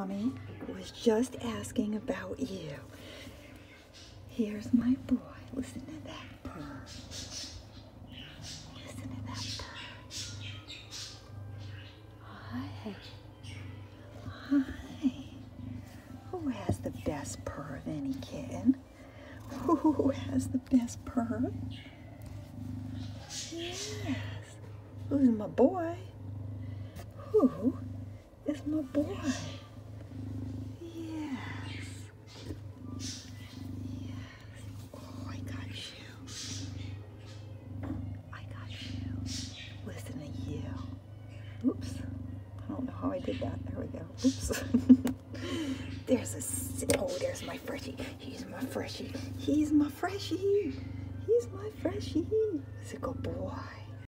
mommy was just asking about you. Here's my boy. Listen to that purr. Listen to that purr. Hi. Hi. Who has the best purr of any kitten? Who has the best purr? Yes. Who's my boy? Who is my boy? Yes. Yes. Oh, I got you. I got you. Listen to you. Oops. I don't know how I did that. There we go. Oops. there's a. Oh, there's my freshie. He's my freshie. He's my freshie. He's my freshie. He's a good boy.